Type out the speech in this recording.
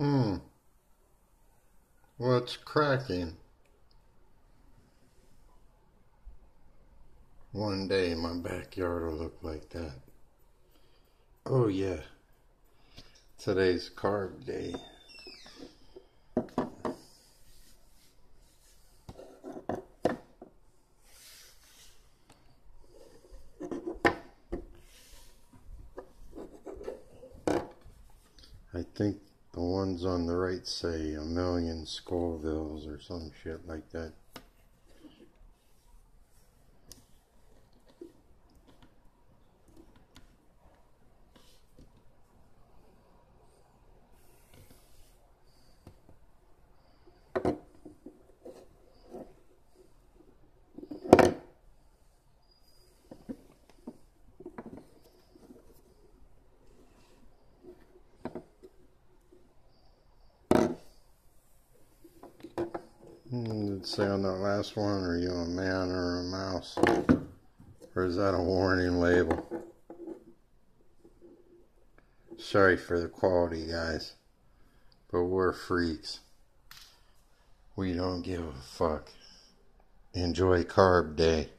Hmm. What's cracking? One day my backyard will look like that. Oh yeah. Today's carb day. I think the ones on the right say a million Scovilles or some shit like that. Did say on that last one, are you a man or a mouse? Or is that a warning label? Sorry for the quality, guys. But we're freaks. We don't give a fuck. Enjoy carb day.